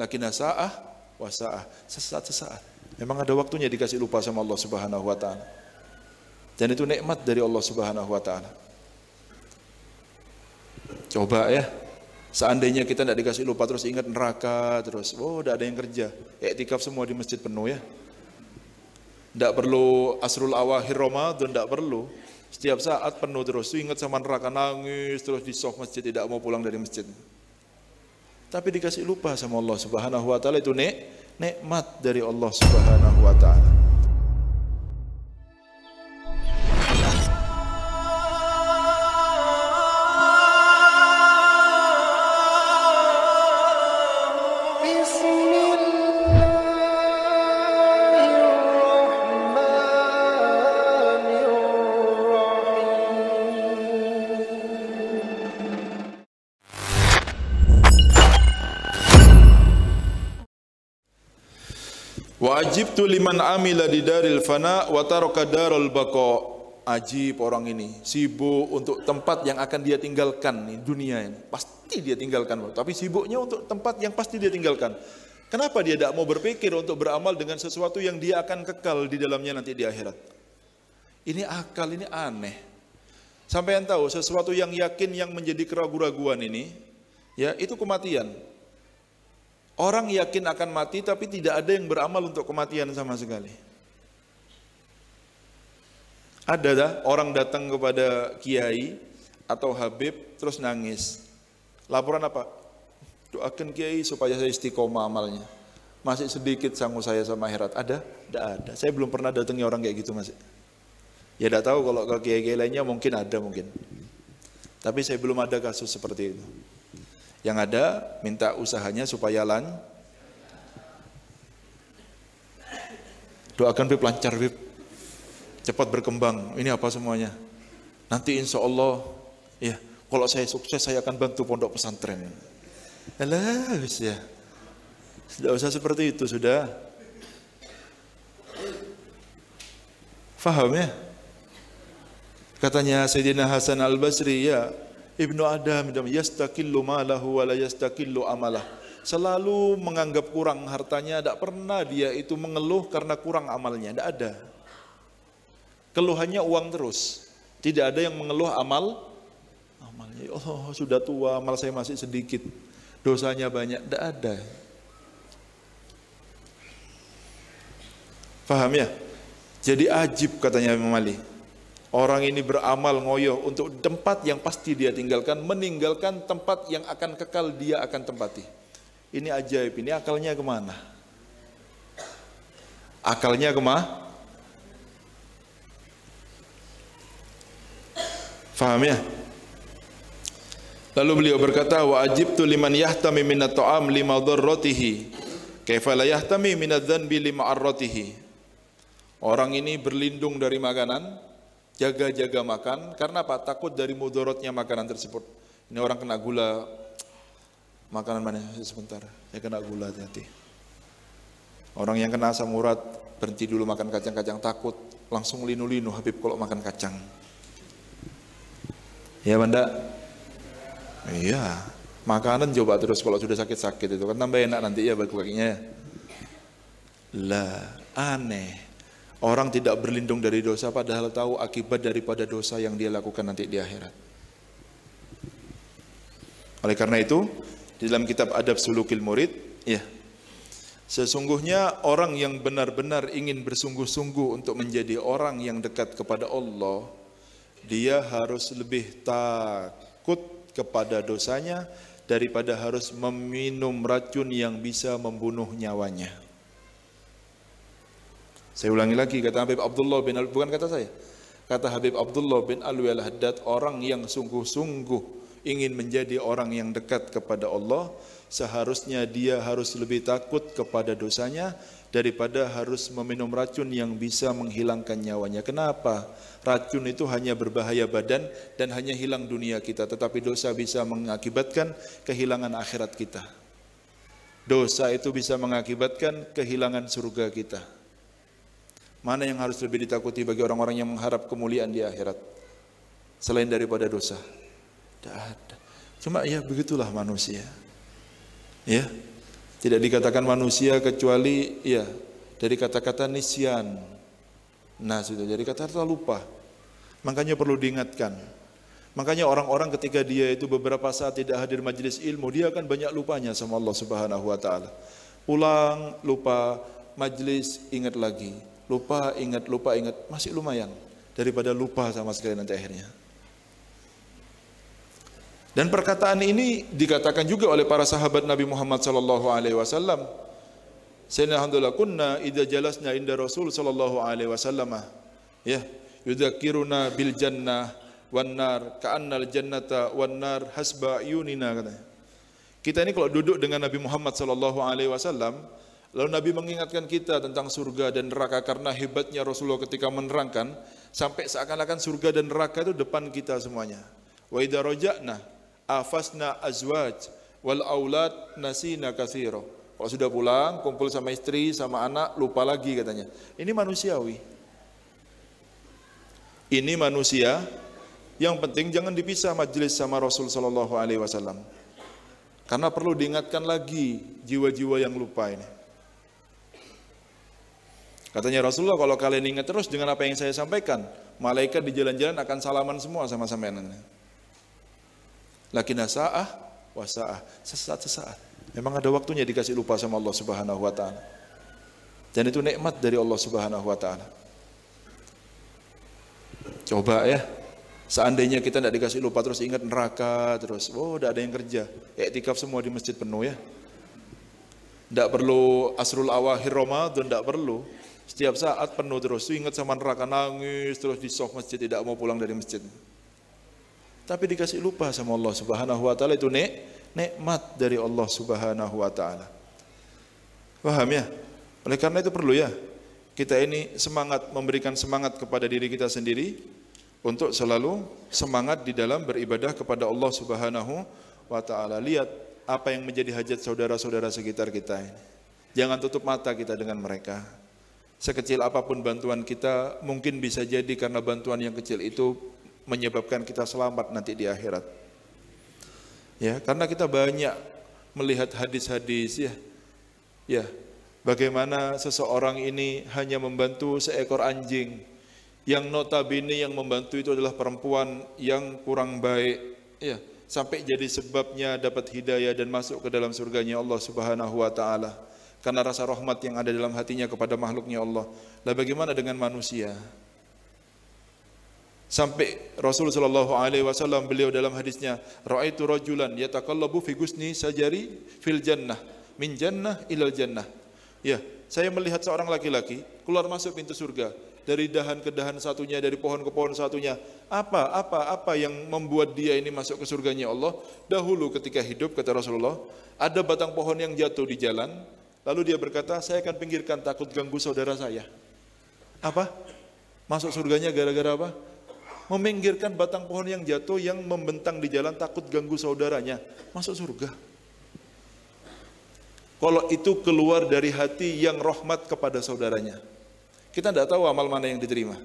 Lakin sa'ah wa sa'ah. Sesaat sesaat. Memang ada waktunya dikasih lupa sama Allah Subhanahu wa taala. Dan itu nikmat dari Allah Subhanahu wa taala. Coba ya, seandainya kita tidak dikasih lupa terus ingat neraka terus, oh tidak ada yang kerja, iktikaf semua di masjid penuh ya. Tidak perlu asrul awahir Ramadan, tidak perlu. Setiap saat penuh terus, ingat sama neraka nangis terus di soft masjid tidak mau pulang dari masjid. Tapi dikasih lupa sama Allah Subhanahu wa taala itu nikmat dari Allah Subhanahu wa taala. Wajib tu liman amila di daril fana wa taraka darul baqa. Ajib orang ini, sibuk untuk tempat yang akan dia tinggalkan nih dunia ini. Pasti dia tinggalkan, tapi sibuknya untuk tempat yang pasti dia tinggalkan. Kenapa dia tidak mau berpikir untuk beramal dengan sesuatu yang dia akan kekal di dalamnya nanti di akhirat? Ini akal, ini aneh. Sampai yang tahu sesuatu yang yakin yang menjadi keraguan-raguan ini, ya itu kematian. Orang yakin akan mati tapi tidak ada yang beramal untuk kematian sama sekali. Ada dah orang datang kepada kiai atau habib terus nangis. Laporan apa? Doakan kiai supaya saya istiqomah amalnya. Masih sedikit sanggup saya sama akhirat. Ada? Tidak ada. Saya belum pernah datangi orang kayak gitu masih. Ya tidak tahu kalau ke kiai-kiai lainnya mungkin ada mungkin. Tapi saya belum ada kasus seperti itu. Yang ada minta usahanya supaya lan Doakan Bib lancar Bib. Cepat berkembang. Ini apa semuanya? Nanti insya Allah, ya kalau saya sukses saya akan bantu pondok pesantren. Wis ya. Sudah usah seperti itu, sudah. Faham ya? Katanya Sayyidina Hasan Al-Basri, ya Ibnu Adam, yastakillu malahu wa la yastakillu amalah. Selalu menganggap kurang hartanya, tidak pernah dia itu mengeluh karena kurang amalnya, tidak ada. Keluhannya uang terus. Tidak ada yang mengeluh amal amalnya. Oh, sudah tua, amal saya masih sedikit. Dosanya banyak, tidak ada. Paham ya? Jadi ajib katanya Imam Ali. Orang ini beramal ngoyo untuk tempat yang pasti dia tinggalkan, meninggalkan tempat yang akan kekal dia akan tempati. Ini ajaib, ini akalnya ke mana? Akalnya ke mana? Faham ya? Lalu beliau berkata, wa ajibtu liman yahtami minat ta'am lima dharratihi, kaifa la yahtami minat dhanbi lima arratihi. Orang ini berlindung dari makanan, jaga-jaga makan karena apa? Takut dari mudorotnya makanan tersebut. Ini orang kena gula, makanan mana? Sebentar, ya kena gula hati-hati. Orang yang kena asam urat berhenti dulu makan kacang-kacang takut langsung linu-linu Habib kalau makan kacang. Ya banda? Iya, makanan coba terus kalau sudah sakit-sakit itu kan tambah enak nanti ya bagi kakinya. Lah, aneh. Orang tidak berlindung dari dosa padahal tahu akibat daripada dosa yang dia lakukan nanti di akhirat. Oleh karena itu, di dalam kitab Adab Sulukil Murid, ya, sesungguhnya orang yang benar-benar ingin bersungguh-sungguh untuk menjadi orang yang dekat kepada Allah, dia harus lebih takut kepada dosanya daripada harus meminum racun yang bisa membunuh nyawanya. Saya ulangi lagi kata Habib Abdullah bin Al bukan kata saya. Kata Habib Abdullah bin Alwi Al-Haddad orang yang sungguh-sungguh ingin menjadi orang yang dekat kepada Allah seharusnya dia harus lebih takut kepada dosanya daripada harus meminum racun yang bisa menghilangkan nyawanya. Kenapa? Racun itu hanya berbahaya badan dan hanya hilang dunia kita, tetapi dosa bisa mengakibatkan kehilangan akhirat kita. Dosa itu bisa mengakibatkan kehilangan surga kita. Mana yang harus lebih ditakuti bagi orang-orang yang mengharap kemuliaan di akhirat selain daripada dosa? Tidak ada. Cuma ya begitulah manusia. Ya. Tidak dikatakan manusia kecuali ya dari kata-kata nisyan. Nah, itu jadi kata-kata lupa. Makanya perlu diingatkan. Makanya orang-orang ketika dia itu beberapa saat tidak hadir majelis ilmu, dia akan banyak lupanya sama Allah Subhanahu wa taala. Pulang lupa, majelis ingat lagi, lupa ingat lupa ingat, masih lumayan daripada lupa sama sekali nanti akhirnya. Dan perkataan ini dikatakan juga oleh para sahabat Nabi Muhammad sallallahu alaihi wasallam. Sayyidina alhamdulillah kunna idza jalasna inda Rasul sallallahu alaihi wasallam ya yudzakiruna bil jannah wan nar ka'annal jannata wan nar hasba yunina katanya. Kita ini kalau duduk dengan Nabi Muhammad sallallahu alaihi wasallam lalu Nabi mengingatkan kita tentang surga dan neraka karena hebatnya Rasulullah ketika menerangkan sampai seakan-akan surga dan neraka itu depan kita semuanya. Wa idza afasna azwaj wal aulad nasina kathiro. Kalau sudah pulang, kumpul sama istri, sama anak, lupa lagi katanya. Ini manusiawi. Ini manusia. Yang penting jangan dipisah majelis sama Rasul Sallallahu Alaihi Wasallam. Karena perlu diingatkan lagi jiwa-jiwa yang lupa ini. Katanya Rasulullah, kalau kalian ingat terus dengan apa yang saya sampaikan, malaikat di jalan-jalan akan salaman semua sama sampean. Lakin sa'ah wa sa'ah. Sesaat-sesaat. Memang ada waktunya dikasih lupa sama Allah Subhanahu wa taala. Dan itu nikmat dari Allah Subhanahu wa taala. Coba ya. Seandainya kita tidak dikasih lupa terus ingat neraka terus, oh tidak ada yang kerja. Iktikaf semua di masjid penuh ya. Tidak perlu asrul awahir Ramadan, tidak perlu. Setiap saat penuh terus, ingat sama neraka nangis terus di soft masjid tidak mau pulang dari masjid tapi dikasih lupa sama Allah Subhanahu wa taala itu nek nikmat dari Allah Subhanahu wa taala. Paham ya? Oleh karena itu perlu ya kita ini semangat memberikan semangat kepada diri kita sendiri untuk selalu semangat di dalam beribadah kepada Allah Subhanahu wa taala. Lihat apa yang menjadi hajat saudara-saudara sekitar kita ini. Jangan tutup mata kita dengan mereka. Sekecil apa pun bantuan kita, mungkin bisa jadi karena bantuan yang kecil itu menyebabkan kita selamat nanti di akhirat. Ya, karena kita banyak melihat hadis-hadis ya. Ya, bagaimana seseorang ini hanya membantu seekor anjing yang notabene yang membantu itu adalah perempuan yang kurang baik ya sampai jadi sebabnya dapat hidayah dan masuk ke dalam surganya Allah Subhanahu wa taala karena rasa rahmat yang ada dalam hatinya kepada makhluknya Allah. Lah bagaimana dengan manusia? Sampai Rasul sallallahu alaihi wasallam beliau dalam hadisnya, "Ra'aitu rajulan yataqallabu fi gusni sajari fil jannah, min jannah ilal jannah." Ya, saya melihat seorang laki-laki keluar masuk pintu surga dari dahan ke dahan satunya, dari pohon ke pohon satunya. Apa, apa, apa yang membuat dia ini masuk ke surganya Allah? Dahulu ketika hidup, kata Rasulullah, ada batang pohon yang jatuh di jalan, lalu dia berkata, saya akan pinggirkan takut ganggu saudara saya. Apa? Masuk surganya gara-gara apa? meminggirkan batang pohon yang jatuh yang membentang di jalan takut ganggu saudaranya, masuk surga. Kalau itu keluar dari hati yang rahmat kepada saudaranya. Kita tidak tahu amal mana yang diterima.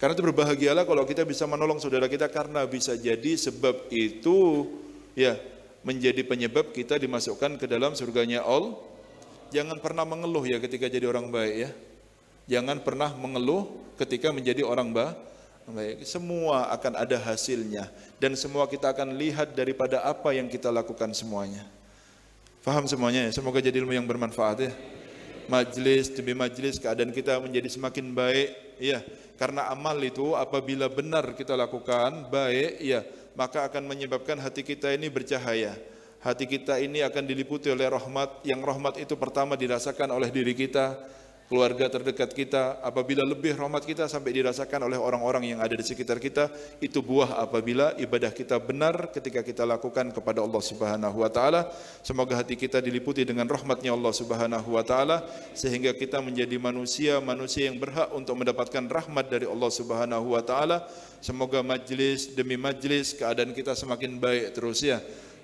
Karena itu berbahagialah kalau kita bisa menolong saudara kita karena bisa jadi sebab itu ya menjadi penyebab kita dimasukkan ke dalam surganya Allah. Jangan pernah mengeluh ya ketika jadi orang baik ya. Jangan pernah mengeluh ketika menjadi orang baik semua akan ada hasilnya dan semua kita akan lihat daripada apa yang kita lakukan semuanya. Faham semuanya ya? Semoga jadi ilmu yang bermanfaat ya. Majlis demi majlis keadaan kita menjadi semakin baik ya. Karena amal itu apabila benar kita lakukan baik ya, maka akan menyebabkan hati kita ini bercahaya. Hati kita ini akan diliputi oleh rahmat yang rahmat itu pertama dirasakan oleh diri kita, keluarga terdekat kita, apabila lebih rahmat kita sampai dirasakan oleh orang-orang yang ada di sekitar kita, itu buah apabila ibadah kita benar ketika kita lakukan kepada Allah Subhanahu wa taala. Semoga hati kita diliputi dengan rahmatnya Allah Subhanahu wa taala sehingga kita menjadi manusia-manusia yang berhak untuk mendapatkan rahmat dari Allah Subhanahu wa taala. Semoga majlis demi majlis keadaan kita semakin baik terus ya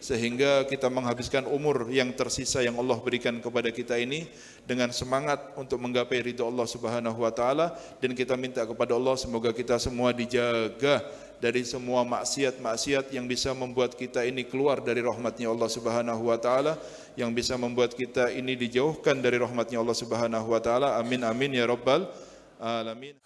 sehingga kita menghabiskan umur yang tersisa yang Allah berikan kepada kita ini dengan semangat untuk menggapai ridho Allah Subhanahu wa taala. Dan kita minta kepada Allah semoga kita semua dijaga dari semua maksiat-maksiat yang bisa membuat kita ini keluar dari rahmatnya Allah Subhanahu wa taala yang bisa membuat kita ini dijauhkan dari rahmatnya Allah Subhanahu wa taala. Amin amin ya rabbal alamin